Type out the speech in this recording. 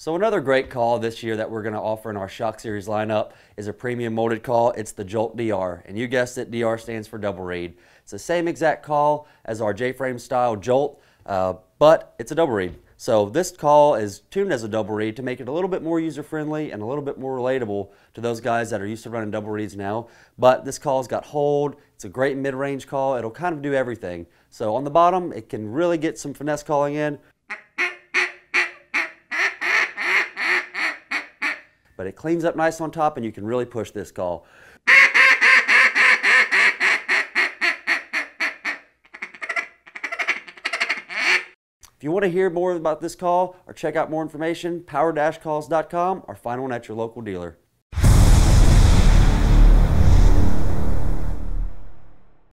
So another great call this year that we're going to offer in our Shock Series lineup is a premium molded call. It's the Jolt DR, and you guessed it, DR stands for double reed. It's the same exact call as our J-frame style Jolt, uh, but it's a double reed. So this call is tuned as a double reed to make it a little bit more user-friendly and a little bit more relatable to those guys that are used to running double reeds now. But this call's got hold, it's a great mid-range call, it'll kind of do everything. So on the bottom, it can really get some finesse calling in, but it cleans up nice on top and you can really push this call. If you want to hear more about this call or check out more information, power-calls.com or find one at your local dealer.